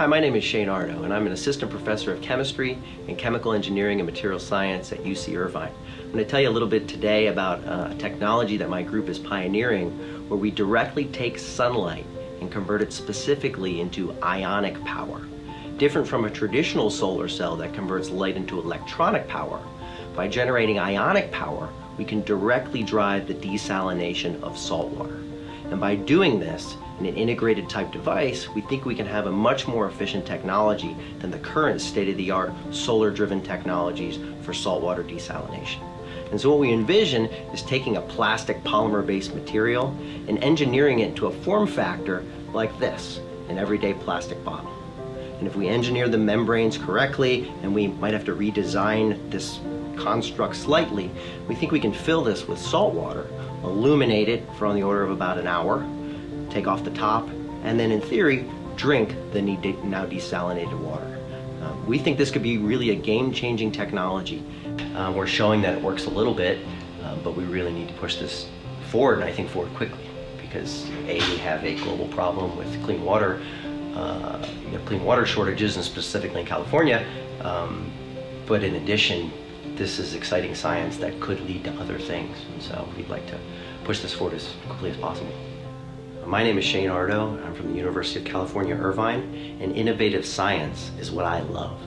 Hi, my name is Shane Ardo, and I'm an assistant professor of chemistry and chemical engineering and material science at UC Irvine. I'm going to tell you a little bit today about uh, a technology that my group is pioneering where we directly take sunlight and convert it specifically into ionic power. Different from a traditional solar cell that converts light into electronic power, by generating ionic power, we can directly drive the desalination of salt water. And by doing this in an integrated type device, we think we can have a much more efficient technology than the current state-of-the-art solar-driven technologies for saltwater desalination. And so what we envision is taking a plastic polymer-based material and engineering it into a form factor like this, an everyday plastic bottle. And if we engineer the membranes correctly, and we might have to redesign this construct slightly, we think we can fill this with salt water, illuminate it for on the order of about an hour, take off the top, and then in theory, drink the now desalinated water. Um, we think this could be really a game-changing technology. Uh, we're showing that it works a little bit, uh, but we really need to push this forward, and I think forward quickly, because A, we have a global problem with clean water, uh, you know, clean water shortages, and specifically in California, um, but in addition, this is exciting science that could lead to other things. And so we'd like to push this forward as quickly as possible. My name is Shane Ardo. I'm from the University of California, Irvine, and innovative science is what I love.